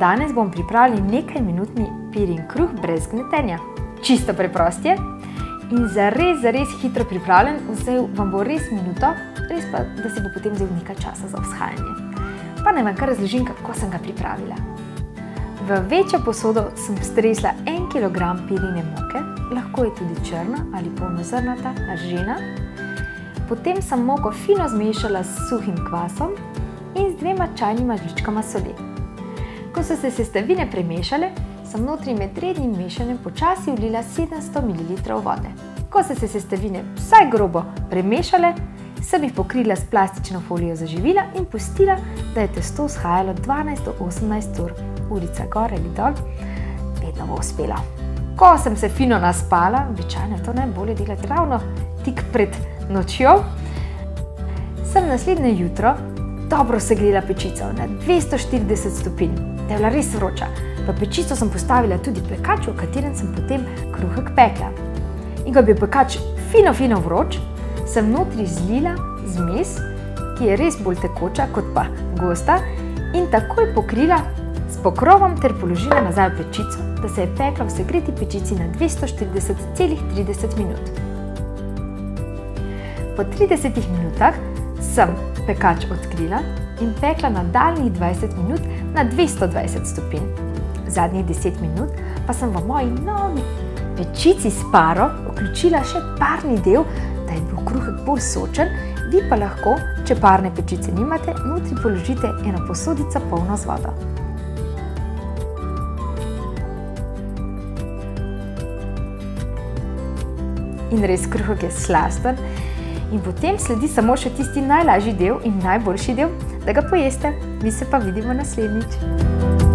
Danes bom pripravili nekaj minutni pirin kruh brez gnetenja. Čisto preprost je in za res, za res hitro pripravljen, vse vam bo res minuto, res pa, da si bo potem vzel nekaj časa za vzhajanje. Pa naj vam kar razložim, kako sem ga pripravila. V večjo posodo sem stresla 1 kg pirine moke, lahko je tudi črna ali polnozrnata, ržena. Potem sem moko fino zmešala s suhim kvasom in z dvema čajnima žličkama soli. Ko so se sestavine premešale, sem notri med rednim mešanjem počasi vlila 700 ml vode. Ko so se sestavine vsaj grobo premešale, sem jih pokrila s plastično folijo za živila in pustila, da je testo shajalo 12 do 18 ur. Urica gor ali dol, vedno bo uspela. Ko sem se fino naspala, običajno je to najbolje delati ravno tik pred nočjo, sem naslednje jutro dobro segrela pečico na 240 stopinj, da je bila res vroča. V pečico sem postavila tudi pekač, v katerem sem potem kruhek pekla. In ko bi pekač fino, fino vroč, sem notri zlila zmes, ki je res bolj tekoča kot pa gosta, in takoj pokrila s pokrovom ter položila nazaj v pečico, da se je pekla v segreti pečici na 240,30 minut. Po 30 minutah sem pekač odkrila in pekla nadaljnjih 20 minut na 220 stopinj. Zadnjih 10 minut pa sem v moji novi pečici s paro vključila še parni del, da je bil kruhek bolj sočen, vi pa lahko, če parne pečice nimate, notri položite eno posodico polno z vodo. In res kruhek je slasten, in potem sledi samo še tisti najlažji del in najboljši del, da ga pojeste. Mi se pa vidimo naslednjič.